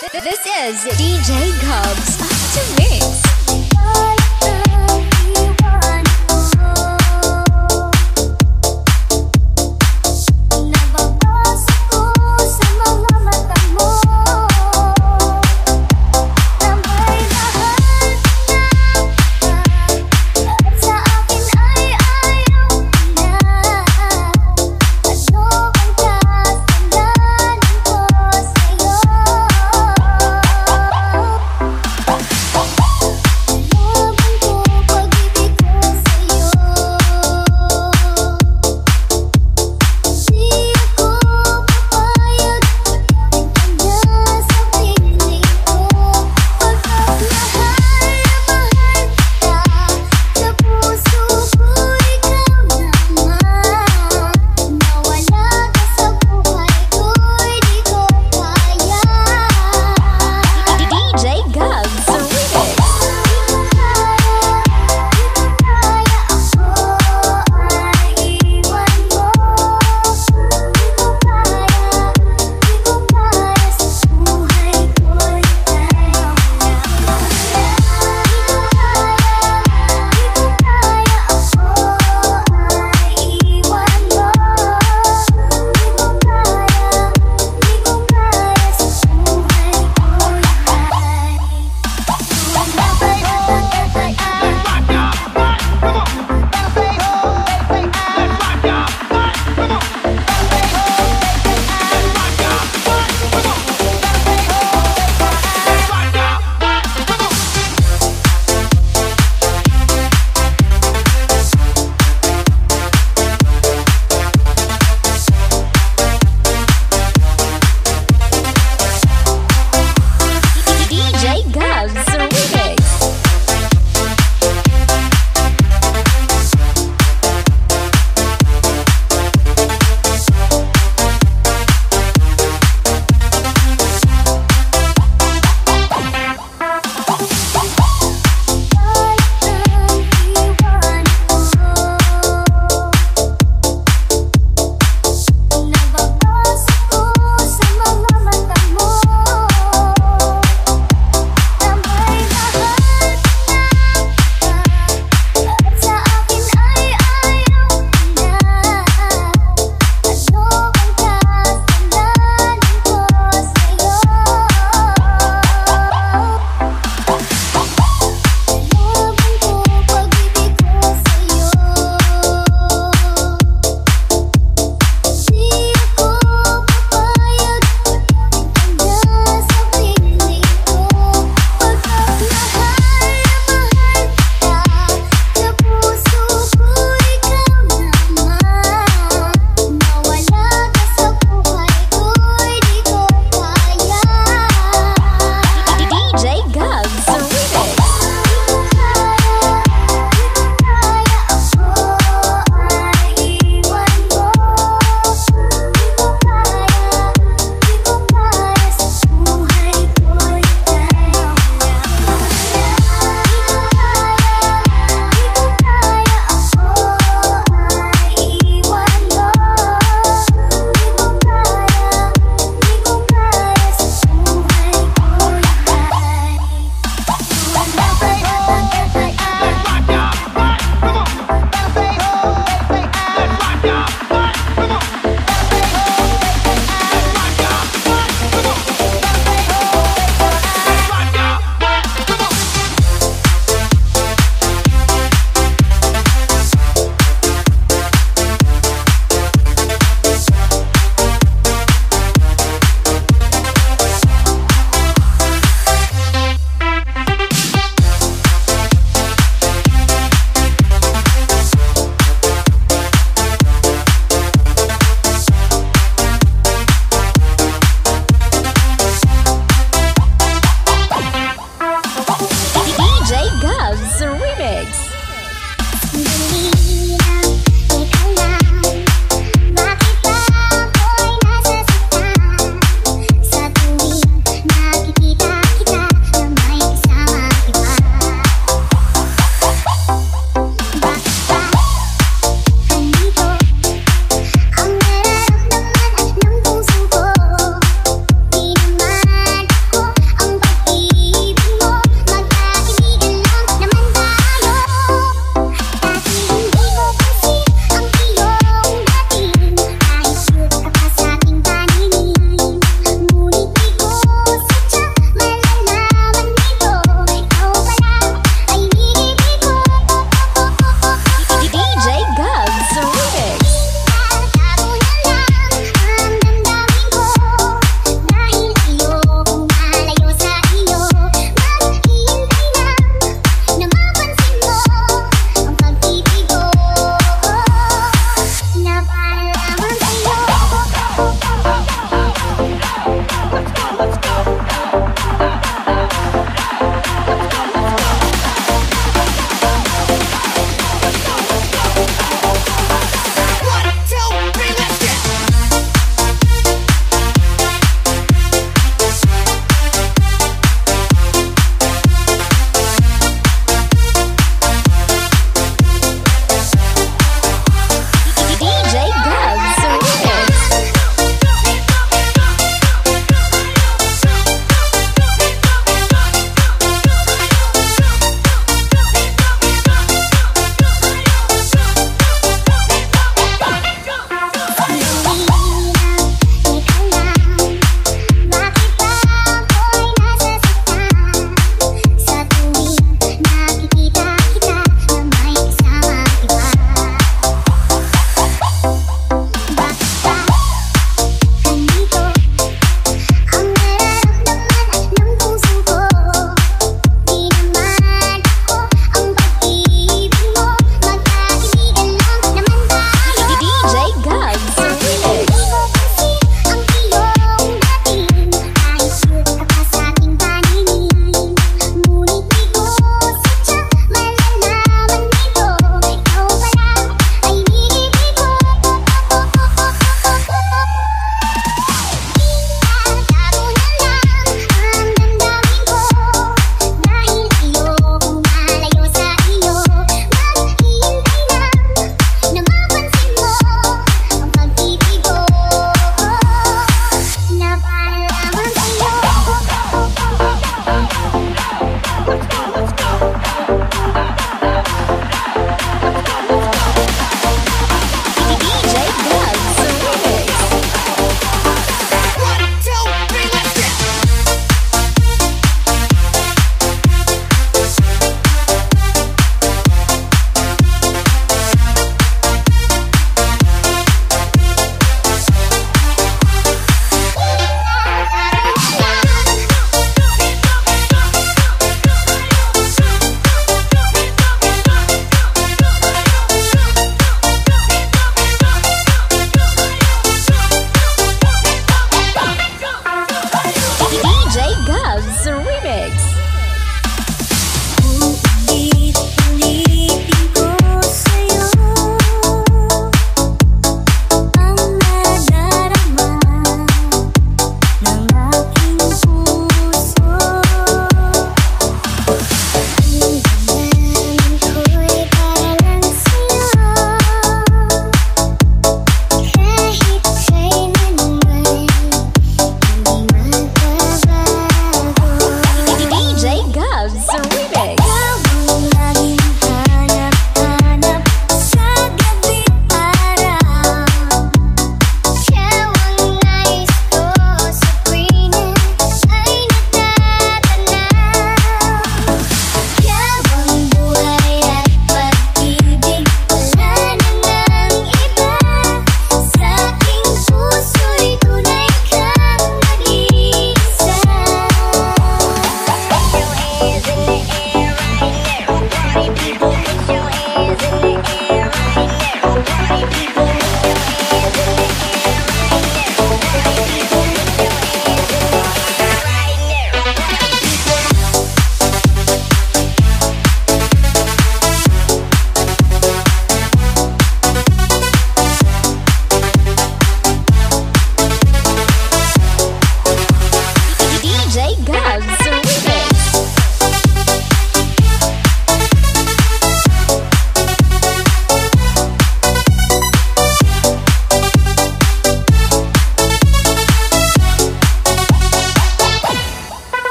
This is DJ Cubs After Mix.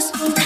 focus.